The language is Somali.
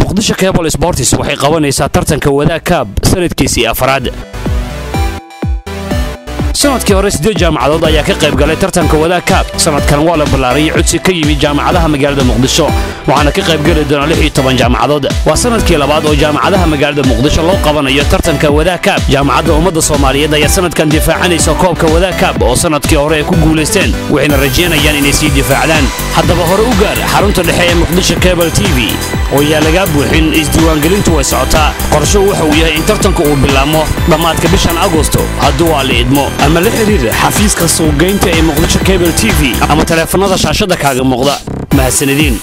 muqdisho cable sportis waxay qabanaysaa tartanka wadaag kaab sanadkiisii afraad sannadkii hore siddeed jaamacadood ayaa ka qayb galay tartanka wadaag kaab sanadkan waa la ballaariyay codsi ka yimid jaamacadaha magaalada muqdisho waxaana ka qaybgeli doona lix iyo toban jaamacadood waa sannadkii labaad oo jaamacadaha magaalada muqdisho loo qabanayo tartanka wadaag kaab. Jaamacadda ummadda soomaaliyeed ayaa sanadkan difaacanaysa koobka wadaag kaab oo sannadkii hore ay ku guulaysteen waxayna rajaynayaan inay sii difaacdaan. Haddaba hore u gaar xarunta dhexe ee muqdisho cable t v oo yaa lagaa buuxin isdiiwaangelintu way socotaa. Qorshuhu waxa uu yahay in tartanku uu bilaabmo dhammaadka bishan agosto hadduu waa la idmo. Ama la xiriir xafiiska suuqgeynta ee muqdisho cable t v ama taleefanada shaashada kaaga muuqda. Mahadsanidin